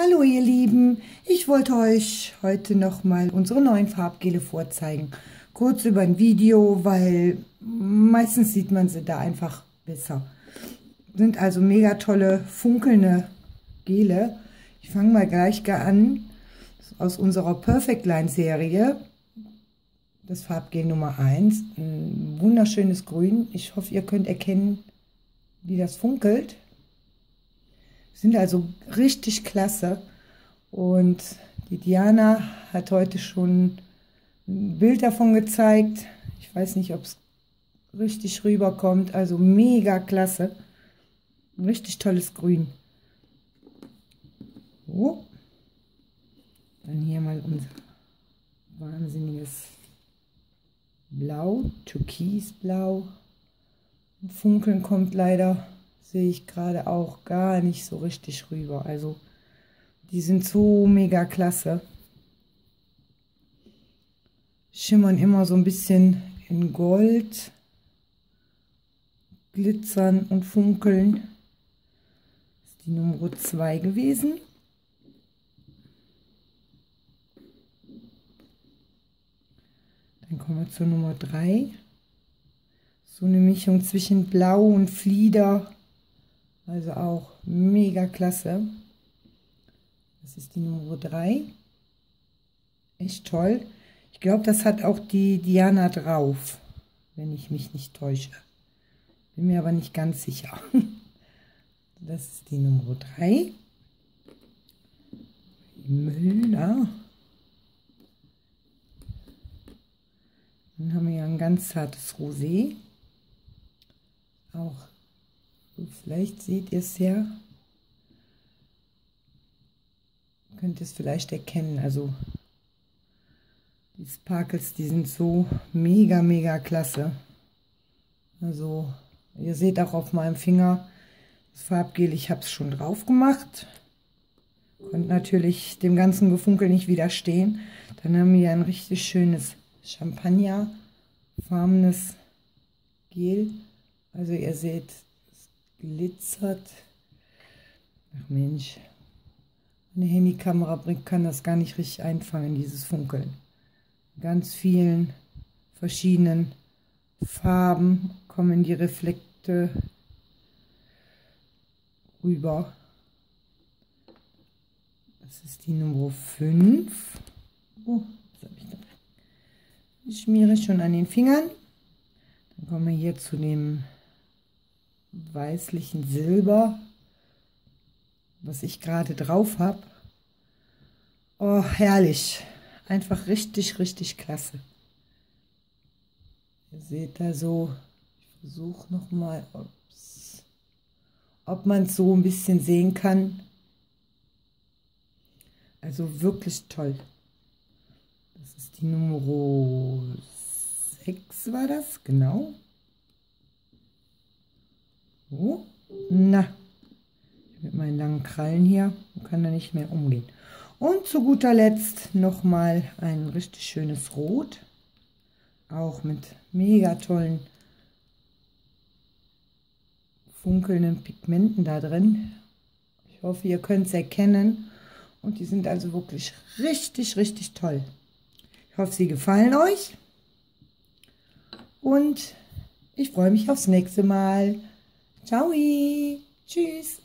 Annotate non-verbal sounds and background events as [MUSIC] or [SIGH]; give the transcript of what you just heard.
Hallo ihr Lieben, ich wollte euch heute nochmal unsere neuen Farbgele vorzeigen. Kurz über ein Video, weil meistens sieht man sie da einfach besser. Sind also mega tolle funkelnde Gele. Ich fange mal gleich an aus unserer Perfect Line Serie. Das Farbgel Nummer 1. Ein wunderschönes Grün. Ich hoffe, ihr könnt erkennen, wie das funkelt. Sind also richtig klasse. Und die Diana hat heute schon ein Bild davon gezeigt. Ich weiß nicht, ob es richtig rüberkommt. Also mega klasse. richtig tolles Grün. So. Dann hier mal unser wahnsinniges Blau, Türkisblau. Funkeln kommt leider sehe ich gerade auch gar nicht so richtig rüber. Also die sind so mega klasse. Schimmern immer so ein bisschen in Gold, glitzern und funkeln. Das ist die Nummer 2 gewesen. Dann kommen wir zur Nummer 3. So eine Mischung zwischen Blau und Flieder also auch mega klasse. Das ist die Nummer 3. Echt toll. Ich glaube, das hat auch die Diana drauf, wenn ich mich nicht täusche. Bin mir aber nicht ganz sicher. [LAUGHS] Das ist die Nummer 3. Müller. Dann haben wir ja ein ganz zartes Rosé. Auch Vielleicht seht ihr es ja. Könnt ihr es vielleicht erkennen. Also die Sparkles, die sind so mega, mega klasse. Also ihr seht auch auf meinem Finger das Farbgel, ich habe es schon drauf gemacht. Konnte natürlich dem ganzen Gefunkel nicht widerstehen. Dann haben wir ein richtig schönes Champagner-farbenes Gel. Also ihr seht, glitzert. Ach Mensch, eine Handykamera kann das gar nicht richtig einfangen, dieses Funkeln. Ganz vielen verschiedenen Farben kommen die Reflekte rüber. Das ist die Nummer 5. Oh, was habe ich da? Ich schmiere schon an den Fingern. Dann kommen wir hier zu dem weißlichen Silber, was ich gerade drauf habe. Oh, herrlich. Einfach richtig, richtig klasse. Ihr seht da so, ich versuche nochmal, ob man es so ein bisschen sehen kann. Also wirklich toll. Das ist die Nummer 6 war das, genau. So, na, mit meinen langen Krallen hier kann da nicht mehr umgehen. Und zu guter Letzt nochmal ein richtig schönes Rot. Auch mit mega tollen funkelnden Pigmenten da drin. Ich hoffe, ihr könnt es erkennen. Und die sind also wirklich richtig, richtig toll. Ich hoffe, sie gefallen euch. Und ich freue mich aufs nächste Mal. Ciao. Tschüss.